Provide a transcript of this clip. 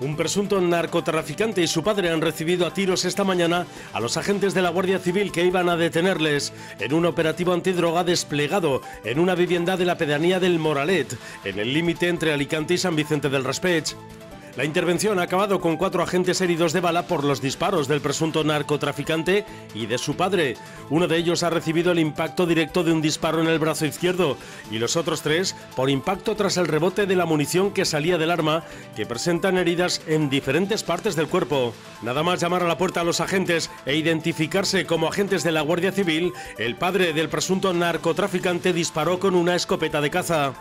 Un presunto narcotraficante y su padre han recibido a tiros esta mañana a los agentes de la Guardia Civil que iban a detenerles en un operativo antidroga desplegado en una vivienda de la pedanía del Moralet, en el límite entre Alicante y San Vicente del Raspech. La intervención ha acabado con cuatro agentes heridos de bala por los disparos del presunto narcotraficante y de su padre. Uno de ellos ha recibido el impacto directo de un disparo en el brazo izquierdo y los otros tres por impacto tras el rebote de la munición que salía del arma, que presentan heridas en diferentes partes del cuerpo. Nada más llamar a la puerta a los agentes e identificarse como agentes de la Guardia Civil, el padre del presunto narcotraficante disparó con una escopeta de caza.